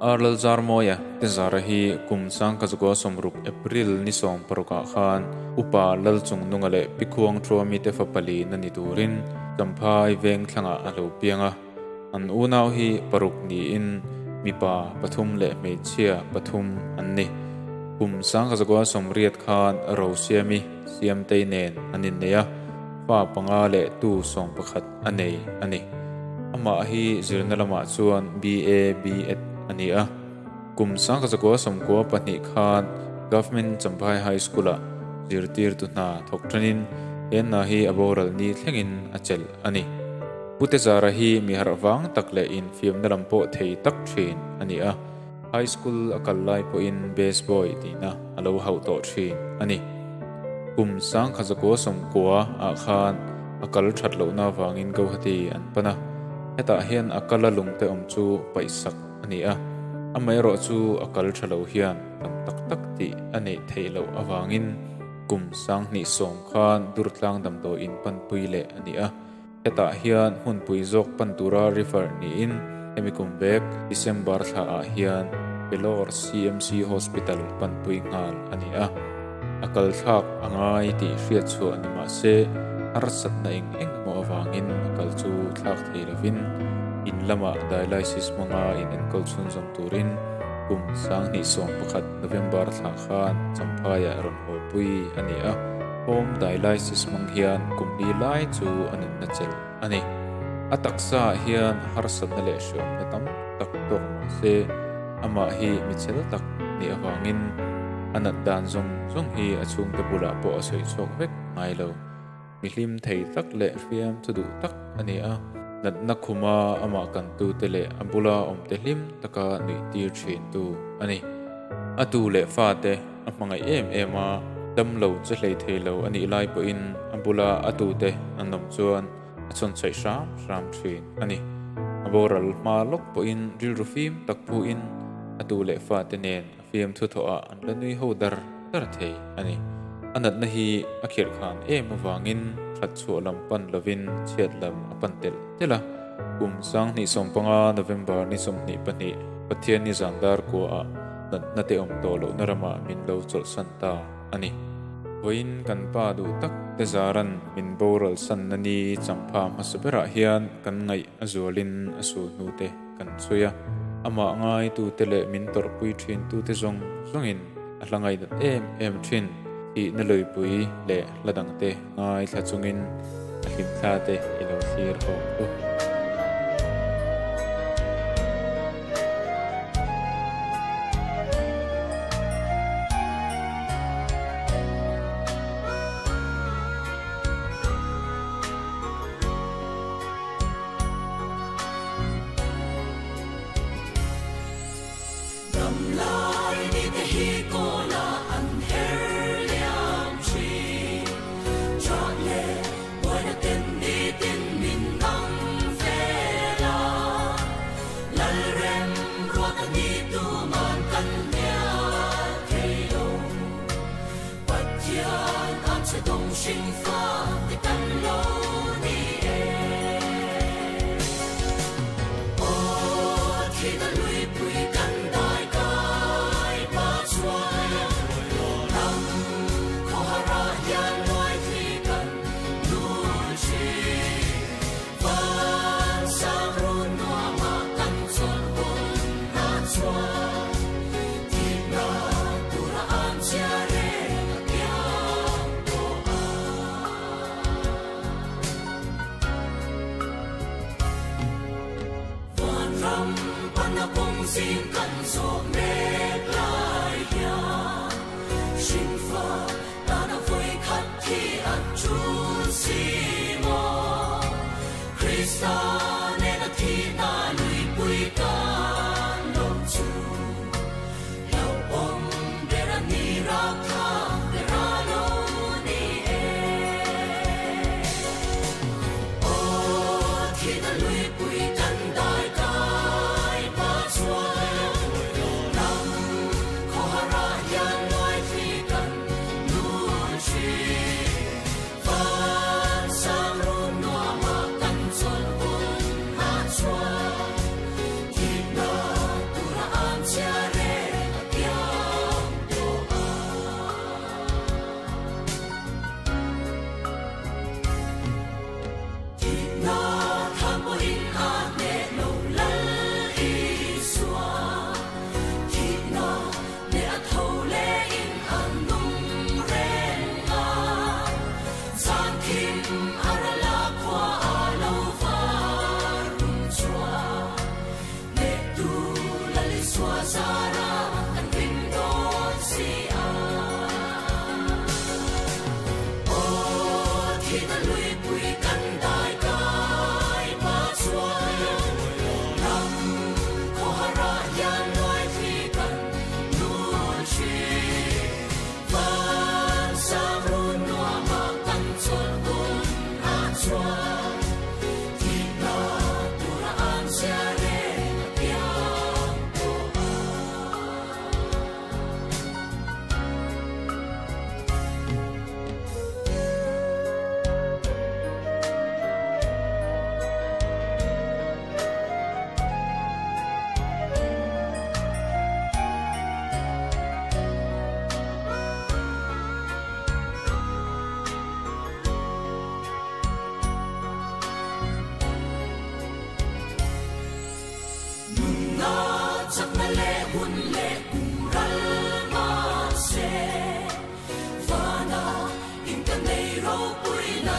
arlal zarmoya te zara hi kum sang somruk, april ni som paroka, khan, upa lalchung nungale pikhuang tromi te fa pali turin champhai veng thlanga alo, pianga, an unau hi paruk ni in mipa, pathum, le me chia pathum an ni kum sang ka somriat khan ro siami, siam te nen anin neya fa, panga, le, tu, som, pakhat, anei ani ama hi zirnalama chuan ba b at ani a. Kum sang ka zakwa som ko pani khan government champai high school a. Zirtir tu na thok tranin en na hi aboral ni thlengin achel ani. Pute zara hi mi har wang takle in film na lampo thei tak thin ani a. High school akal lai po in base boy ti na alo hau to thin ani. Kum sang kha zakwa som ko a khan akal that lo na wangin go hati an pana heta hian akala lungte om chu paisak ni a amai ro chu akal thalo hian tam tak tak ti ane theilo awangin. Kum sang ni som khan durtlang dam do in pan pui le ani a eta hian hun pui zok pantura river ni in. Emikum bek, december tha a hian pelor cmc hospital pan pui ngal ani a akal thak angai ti hriat chu ani ma se. Arsat na ing eng mo awangin. Akal chu thlak theilovin in lama dialysis mga in enkol chun zom turin, kum sang ni som pakhat november thla khan, champaya ron ho pui, ani a. Home dialysis mang hian kum ni lai chu anin na chel. Ani ataksa hian har sat na le shom na tam, tak tok se, ama hi mi tak ni awangin anat dan zong zong hi achung te bula po asoi chok vek ngai lo. Milim thei tak le fiam chu du tak, ani a nat na khuma ama kan tu te ambula om te hlim, taka ni tir thin tu ani. Atu le fa te amanga em ema dam lo che hlei thei lo ani lai po in, ambula atu te, anom chuan achon chai ram ram thin ani. Aboral ma lok po in, ril rufim tak pu in, atu le fa te nen fiam thu tho a an la ho dar dar thei ani. Anat na hi akhir khan em awangin khat chu lam pan lovin chiat lam apan tel tela kum sang ni som panga november ni som ni pani pathian ni zandar ko a na te om to lo narama min lo chol santa ani voin kan pa du tak te zaran min boral san nani changpha masabera hian kan ngai azolin asu nu te kan chuya ama ngai tu tele min tor pui thin tu te zong zongin alangai dat em em thin i na loi pui le ladang te ngai thla chungin a hlim thla te i lo thir ho tình cần ruộng đêm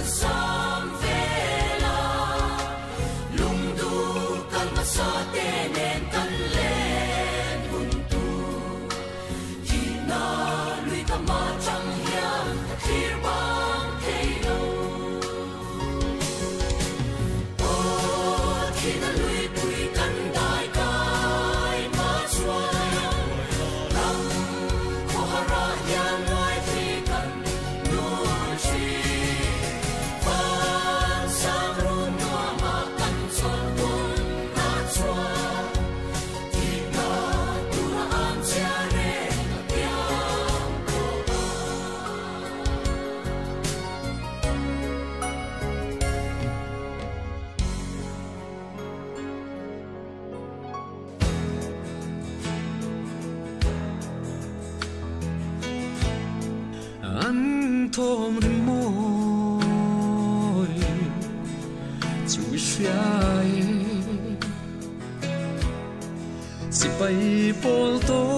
It's son. том мой, море цвещает, Сипай полтой.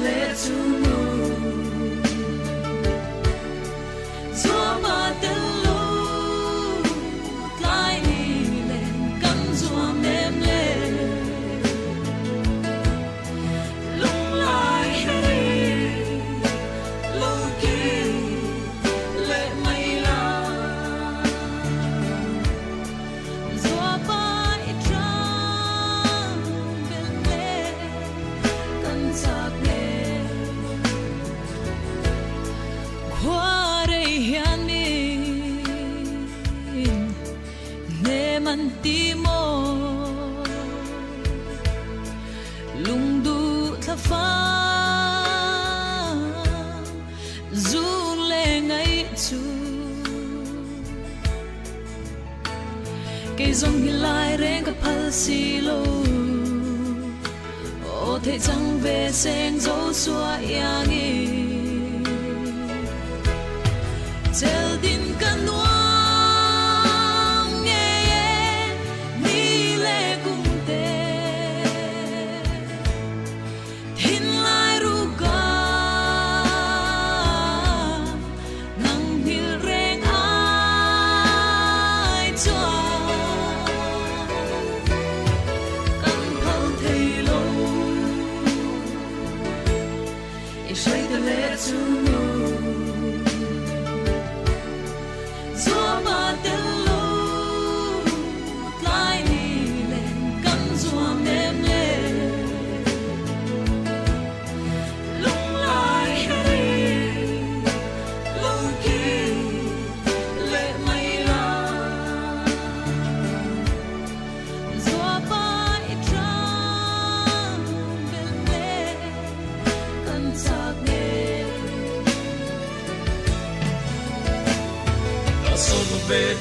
let you. Thể thế chẳng về sen dấu xua e yang y de le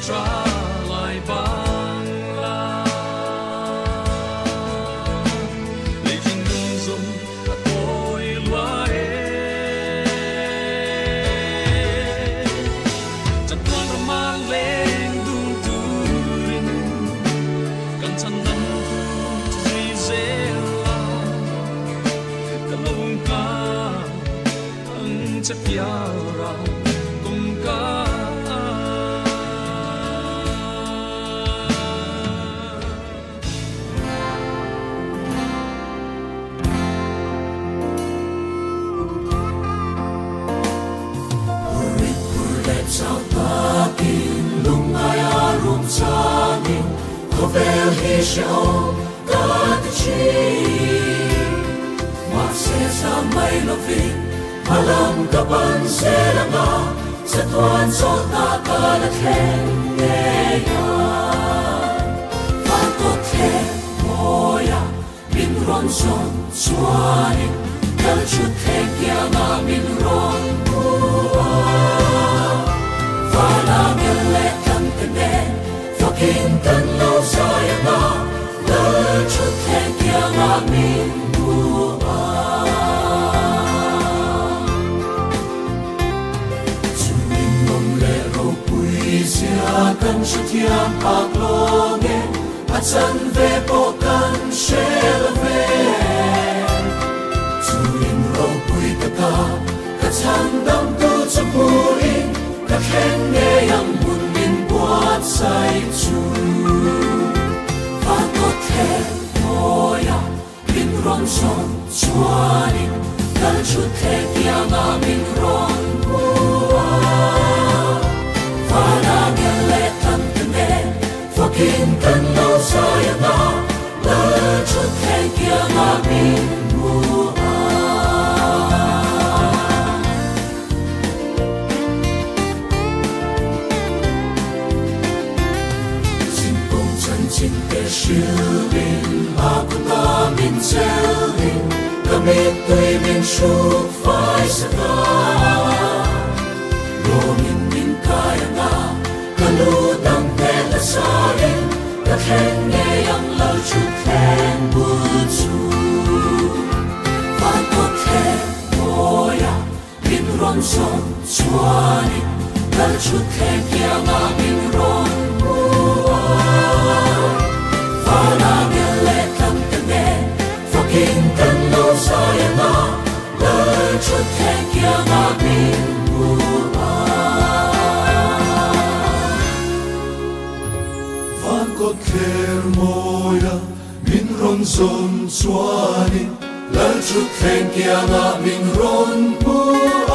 Stralai Bangla Legin lungzum a toi luae Tan tuan rama leng dung turin Kan tan dan tri zela Kalung ka ang chak yao Kovel hisho katachi Masesa may loving Malam kapan selanga sa tuan so ta ka la the nghe ya fa ko the moya min son suani kal chu the kya ma min ron bua fa la ngel le kan te ne fa kin kan shi thiam ak lo nge a chan ve po kan Bin ron son chua đi Cả chút khen kia ngà bin ron bùa Và là nghe lệ tâm tân nghe Và kinh tân lâu sai ngà Lỡ chút khen kia ngà bin kher moya min ron zon chuani lal chu khen kia nga min ron